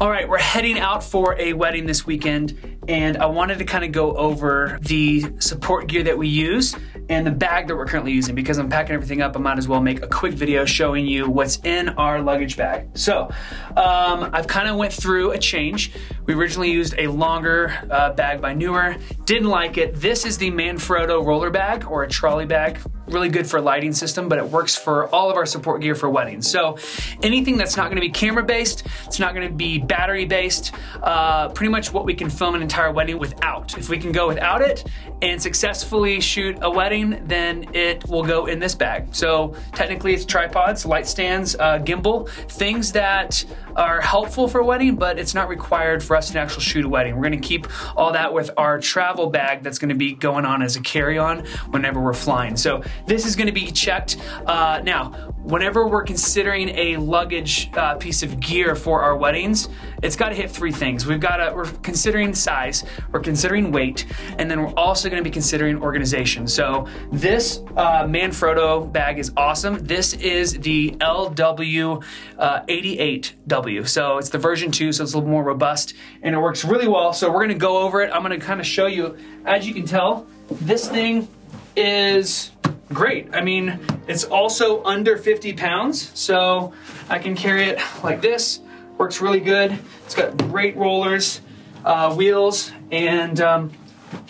All right, we're heading out for a wedding this weekend, and I wanted to kind of go over the support gear that we use and the bag that we're currently using because I'm packing everything up. I might as well make a quick video showing you what's in our luggage bag. So um, I've kind of went through a change. We originally used a longer uh, bag by Neewer, didn't like it. This is the Manfrotto roller bag or a trolley bag really good for lighting system, but it works for all of our support gear for weddings. So anything that's not gonna be camera based, it's not gonna be battery based, uh, pretty much what we can film an entire wedding without. If we can go without it and successfully shoot a wedding, then it will go in this bag. So technically it's tripods, light stands, uh, gimbal, things that are helpful for a wedding, but it's not required for us to actually shoot a wedding. We're gonna keep all that with our travel bag that's gonna be going on as a carry-on whenever we're flying. So this is gonna be checked. Uh, now, whenever we're considering a luggage uh, piece of gear for our weddings, it's gotta hit three things. We've gotta, we're considering size, we're considering weight, and then we're also gonna be considering organization. So this uh, Manfrotto bag is awesome. This is the LW88W. Uh, so it's the version two, so it's a little more robust, and it works really well. So we're gonna go over it. I'm gonna kind of show you, as you can tell, this thing is great. I mean, it's also under 50 pounds, so I can carry it like this. Works really good. It's got great rollers, uh, wheels, and um,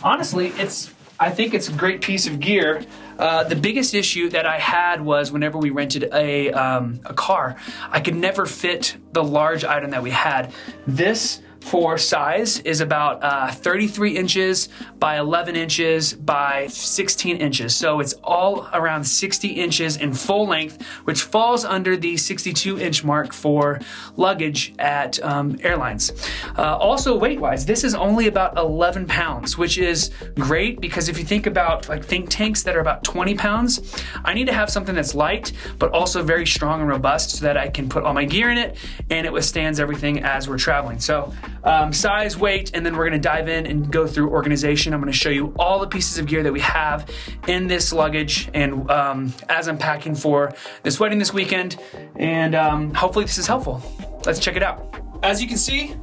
honestly, it's I think it's a great piece of gear. Uh, the biggest issue that I had was whenever we rented a, um, a car, I could never fit the large item that we had. This for size is about uh, 33 inches by 11 inches by 16 inches. So it's all around 60 inches in full length, which falls under the 62 inch mark for luggage at um, airlines. Uh, also, weight wise, this is only about 11 pounds, which is great because if you think about like think tanks that are about 20 pounds, I need to have something that's light but also very strong and robust so that I can put all my gear in it and it withstands everything as we're traveling. So um, size, weight, and then we're gonna dive in and go through organization. I'm gonna show you all the pieces of gear that we have in this luggage and um, as I'm packing for this wedding this weekend, and um, hopefully this is helpful. Let's check it out. As you can see,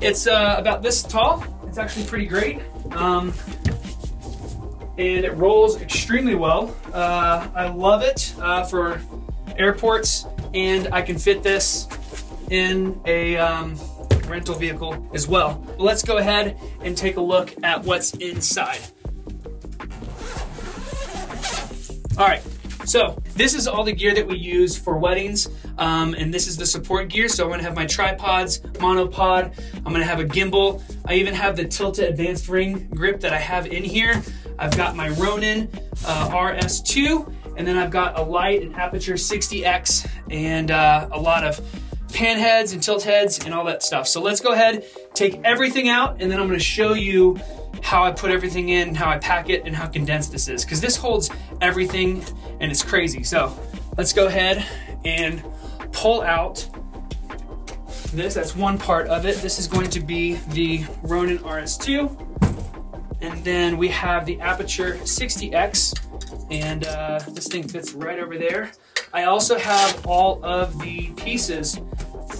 it's uh, about this tall. It's actually pretty great. Um, and it rolls extremely well. Uh, I love it uh, for airports, and I can fit this in a um, rental vehicle as well. Let's go ahead and take a look at what's inside. All right, so this is all the gear that we use for weddings, um, and this is the support gear. So I'm gonna have my tripods, monopod, I'm gonna have a gimbal. I even have the Tilta advanced ring grip that I have in here. I've got my Ronin uh, RS2, and then I've got a light, an Aputure 60X, and uh, a lot of pan heads and tilt heads and all that stuff. So let's go ahead, take everything out, and then I'm gonna show you how I put everything in, how I pack it, and how condensed this is. Because this holds everything and it's crazy. So let's go ahead and pull out this. That's one part of it. This is going to be the Ronin RS2. And then we have the Aputure 60X. And uh, this thing fits right over there. I also have all of the pieces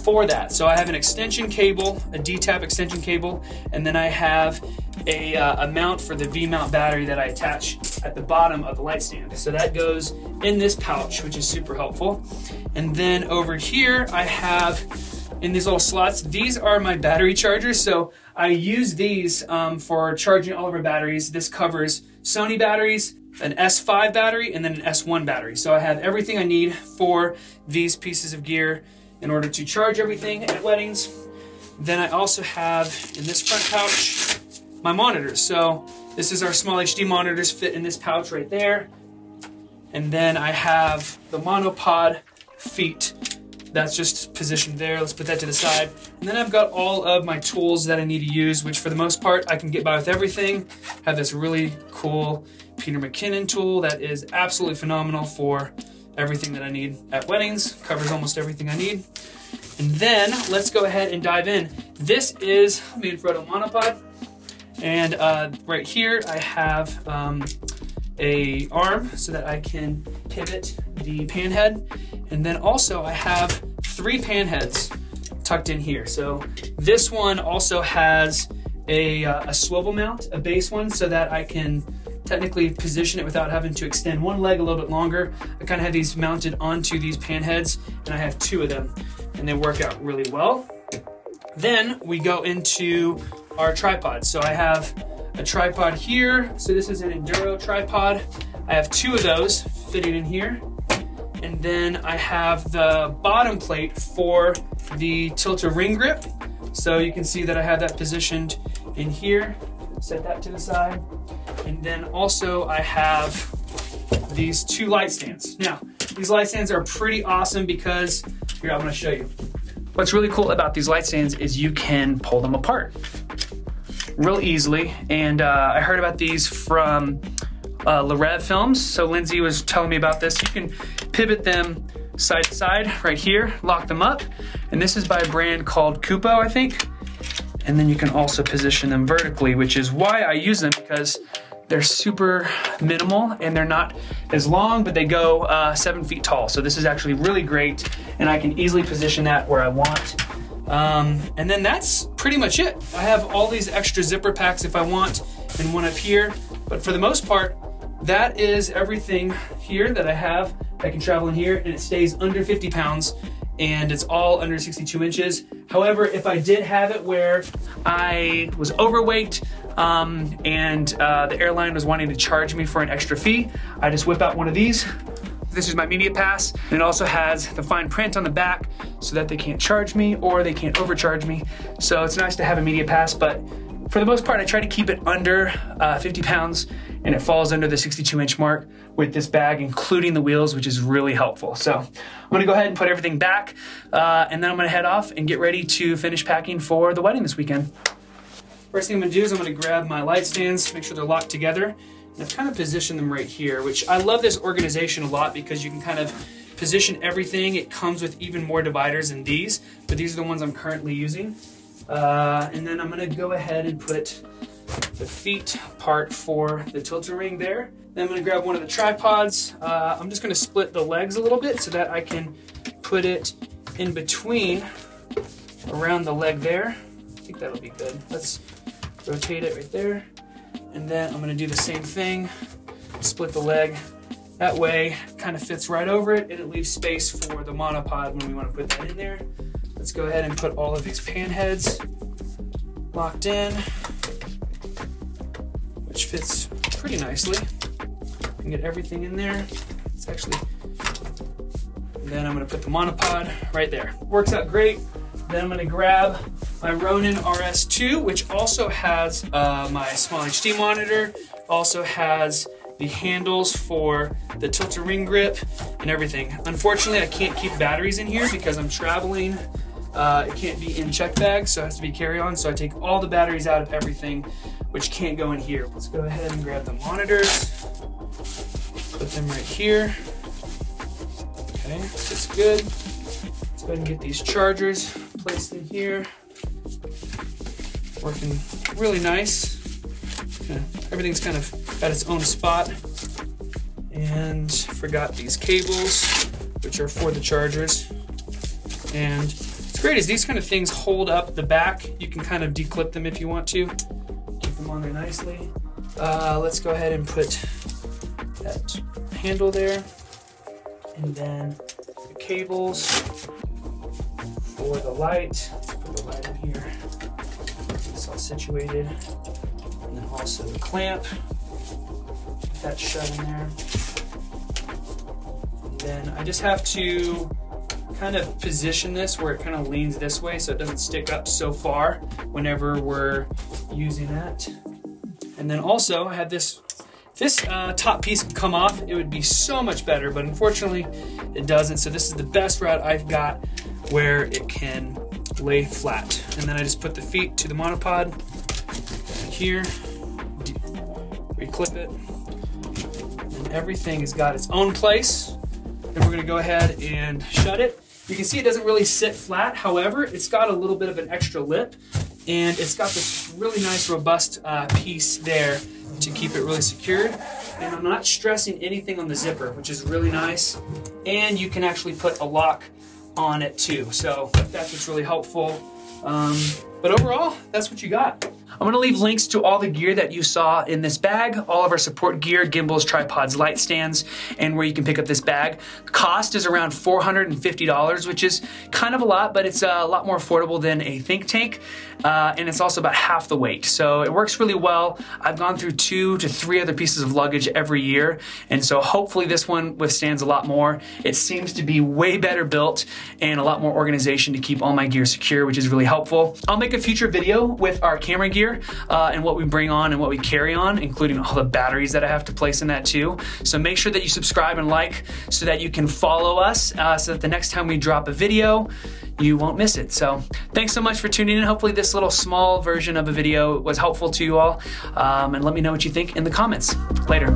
for that. So I have an extension cable, a D-tap extension cable, and then I have a, uh, a mount for the V-mount battery that I attach at the bottom of the light stand. So that goes in this pouch, which is super helpful. And then over here, I have in these little slots, these are my battery chargers. So I use these um, for charging all of our batteries. This covers Sony batteries, an S5 battery, and then an S1 battery. So I have everything I need for these pieces of gear in order to charge everything at weddings. Then I also have in this front pouch my monitors. So this is our small HD monitors fit in this pouch right there. And then I have the monopod feet. That's just positioned there. Let's put that to the side. And then I've got all of my tools that I need to use, which for the most part, I can get by with everything. I have this really cool Peter McKinnon tool that is absolutely phenomenal for everything that I need at weddings, covers almost everything I need. And then let's go ahead and dive in. This is Manfrotto Monopod. And uh, right here I have um, a arm so that I can pivot the pan head. And then also I have three pan heads tucked in here. So this one also has a, uh, a swivel mount, a base one, so that I can technically position it without having to extend one leg a little bit longer. I kind of have these mounted onto these pan heads, and I have two of them, and they work out really well. Then we go into our tripod. So I have a tripod here. So this is an Induro tripod. I have two of those fitting in here. And then I have the bottom plate for the Tilta ring grip. So you can see that I have that positioned in here. Set that to the side. And then also I have these two light stands. Now, these light stands are pretty awesome because, here, I'm gonna show you. What's really cool about these light stands is you can pull them apart real easily. And uh, I heard about these from uh, Larev Films. So Lindsay was telling me about this. You can pivot them side to side right here, lock them up. And this is by a brand called Kupo, I think. And then you can also position them vertically, which is why I use them because they're super minimal and they're not as long, but they go uh, seven feet tall. So this is actually really great and I can easily position that where I want. Um, and then that's pretty much it. I have all these extra zipper packs if I want and one up here, but for the most part, that is everything here that I have. I can travel in here and it stays under 50 pounds and it's all under 62 inches. However, if I did have it where I was overweight um, and uh, the airline was wanting to charge me for an extra fee, I just whip out one of these. This is my media pass, and it also has the fine print on the back so that they can't charge me or they can't overcharge me. So it's nice to have a media pass, but for the most part, I try to keep it under uh, 50 pounds and it falls under the 62 inch mark with this bag, including the wheels, which is really helpful. So I'm gonna go ahead and put everything back uh, and then I'm gonna head off and get ready to finish packing for the wedding this weekend. First thing I'm gonna do is I'm gonna grab my light stands, make sure they're locked together. And I've kind of positioned them right here, which I love this organization a lot because you can kind of position everything. It comes with even more dividers than these, but these are the ones I'm currently using. Uh, and then I'm gonna go ahead and put the feet part for the Tilta ring there. Then I'm gonna grab one of the tripods. Uh, I'm just gonna split the legs a little bit so that I can put it in between around the leg there. I think that'll be good. Let's rotate it right there. And then I'm gonna do the same thing, split the leg. That way, kind of fits right over it and it leaves space for the monopod when we wanna put that in there. Let's go ahead and put all of these pan heads locked in, which fits pretty nicely. And get everything in there. It's actually, and then I'm gonna put the monopod right there. Works out great. Then I'm gonna grab my Ronin RS2, which also has uh, my small HD monitor, also has the handles for the Tilta ring grip and everything. Unfortunately, I can't keep batteries in here because I'm traveling. Uh, it can't be in check bags, so it has to be carry-on. So I take all the batteries out of everything, which can't go in here. Let's go ahead and grab the monitors, put them right here. Okay, that's good. Let's go ahead and get these chargers placed in here. Working really nice. everything's kind of got its own spot. And forgot these cables, which are for the chargers. And great is these kind of things hold up the back. You can kind of declip them if you want to. Keep them on there nicely. Uh, let's go ahead and put that handle there. And then the cables for the light. Put the light in here. It's all situated. And then also the clamp. That's shut in there. And then I just have to kind of position this where it kind of leans this way so it doesn't stick up so far whenever we're using that. And then also I have this this uh, top piece come off, it would be so much better, but unfortunately it doesn't. So this is the best route I've got where it can lay flat. And then I just put the feet to the monopod here, reclip it, and everything has got its own place. And we're gonna go ahead and shut it. You can see it doesn't really sit flat. However, it's got a little bit of an extra lip and it's got this really nice robust uh, piece there to keep it really secured. And I'm not stressing anything on the zipper, which is really nice. And you can actually put a lock on it too. So that's what's really helpful. Um, but overall, that's what you got. I'm gonna leave links to all the gear that you saw in this bag, all of our support gear, gimbals, tripods, light stands, and where you can pick up this bag. Cost is around $450, which is kind of a lot, but it's a lot more affordable than a think tank. Uh, and it's also about half the weight. So it works really well. I've gone through two to three other pieces of luggage every year. And so hopefully this one withstands a lot more. It seems to be way better built and a lot more organization to keep all my gear secure, which is really helpful. I'll make a future video with our camera gear uh, and what we bring on and what we carry on, including all the batteries that I have to place in that too. So make sure that you subscribe and like so that you can follow us uh, so that the next time we drop a video, you won't miss it. So thanks so much for tuning in. Hopefully this little small version of a video was helpful to you all. Um, and let me know what you think in the comments. Later.